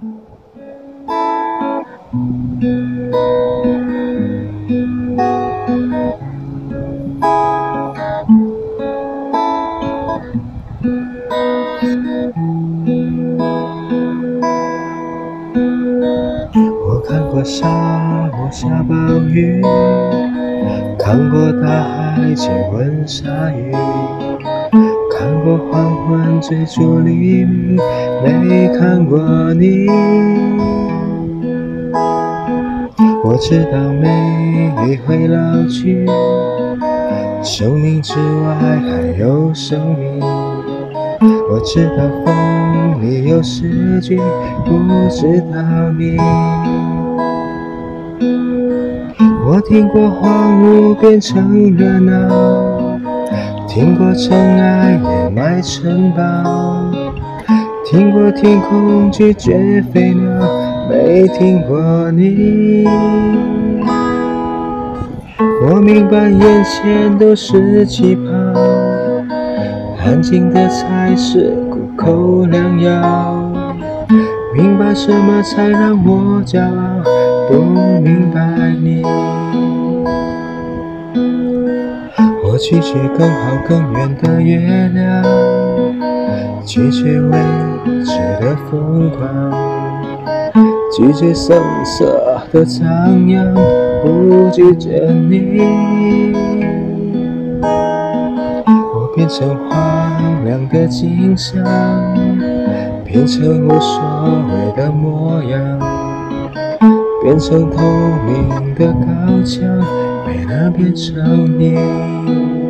我看过沙漠下暴雨，看过大海亲吻鲨鱼，过黄昏追逐黎明，没看过你。我知道美丽会老去，生命之外还有生命。我知道风里有诗句，不知道你。我听过荒芜变成热闹，听过尘埃掩埋城堡，听过天空拒绝飞鸟，没听过你。我明白眼前都是气泡，安静的才是苦口良药。明白什么才让我骄傲，不明白你。我拒绝更好更远的月亮，拒绝未知的疯狂，拒绝声色的张扬，不拒绝你。我变成荒凉的景象，变成无所谓的模样，变成透明的高墙，为了变成你。